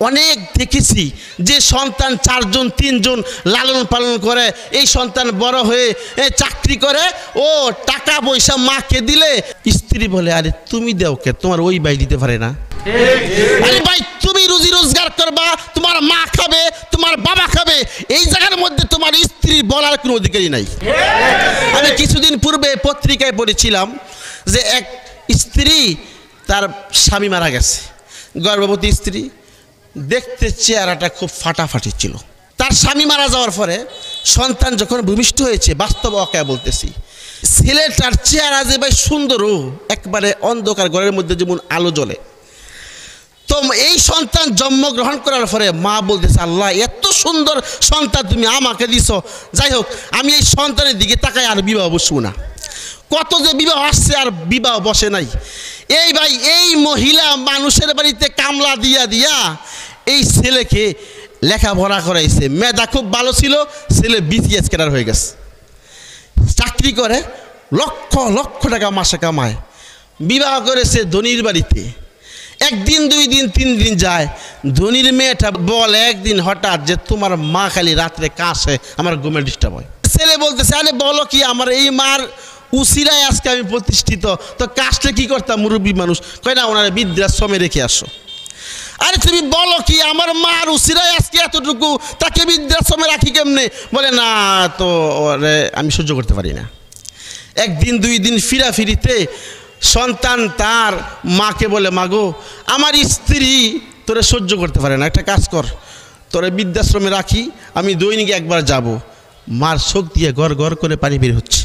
অনেক দেখেছি যে সন্তান চারজন, তিনজন লালন পালন করে, এই সন্তান বড় হয়ে চাকরি করে, ও টাকা পয়সা মাকে দিলে, স্ত্রী বলে, আরে তুমি দেও কে? তোমার ওই ভাই দিতে পারে না। আরে ভাই, তুমি রুজি রোজগার করবা, তোমার মা খাবে, তোমার বাবা খাবে, এই জায়গার মধ্যে তোমার স্ত্রী বলার কোনো অধিকারই নাই। আমি কিছুদিন পূর্বে পত্রিকায় পড়েছিলাম যে এক স্ত্রী তার স্বামী মারা গেছে, গর্ভবতী স্ত্রী। দেখতে চেহারাটা খুব ফাটাফাটি ছিল। তার স্বামী মারা যাওয়ার পরে সন্তান যখন ভূমিষ্ঠ হয়েছে, বাস্তব অকায় বলতেছি, ছেলেটার চেহারা যে ভাই সুন্দর একবারে অন্ধকার ঘরের মধ্যে যেমন আলো জ্বলে। তো এই সন্তান জন্মগ্রহণ করার পরে মা বলতেছে, আল্লাহ, এত সুন্দর সন্তান তুমি আমাকে দিছ। যাই হোক, আমি এই সন্তানের দিকে তাকাই আর বিবাহ বসবো না। কত যে বিবাহ আসছে আর বিবাহ বসে নাই। এই ভাই, এই মহিলা মানুষের বাড়িতে কামলা দিয়া দিয়া এই ছেলেকে লেখাপড়া করাইছে। মেধা খুব ভালো ছিল, ছেলে বিসিএস ক্যাডার হয়ে গেছে। চাকরি করে, লক্ষ লক্ষ টাকা মাসে কামায়। বিবাহ করেছে ধনির বাড়িতে। একদিন, দুই দিন, তিন দিন যায়। ধনির মেয়েটা বলে একদিন হঠাৎ যে তোমার মা খালি রাত্রে কাশে, আমার ঘুমে ডিস্টার্ব হয়। ছেলে বলতেছে, আরে বলো কি, আমার এই মার উসিরায় আজকে আমি প্রতিষ্ঠিত। তো কাজটা কি করতাম, মুরব্বী মানুষ? কয়, না, ওনারা বৃদ্ধাশ্রমে রেখে আসো। আরে তুমি বলো কি, আমার মার উসিরায় আজকে এতটুকু, তাকে বৃদ্ধাশ্রমে রাখি কেমনে? বলে, না, তো ওরে, আমি সহ্য করতে পারি না। একদিন, দুই দিন ফিরাফিরিতে সন্তান তার মাকে বলে, মাগো, আমার স্ত্রী তোরে সহ্য করতে পারে না। একটা কাজ কর, তোরে বৃদ্ধাশ্রমে রাখি, আমি দৈনিক একবার যাব। মার চোখ দিয়ে গড় গড় করে পানি বের হচ্ছে।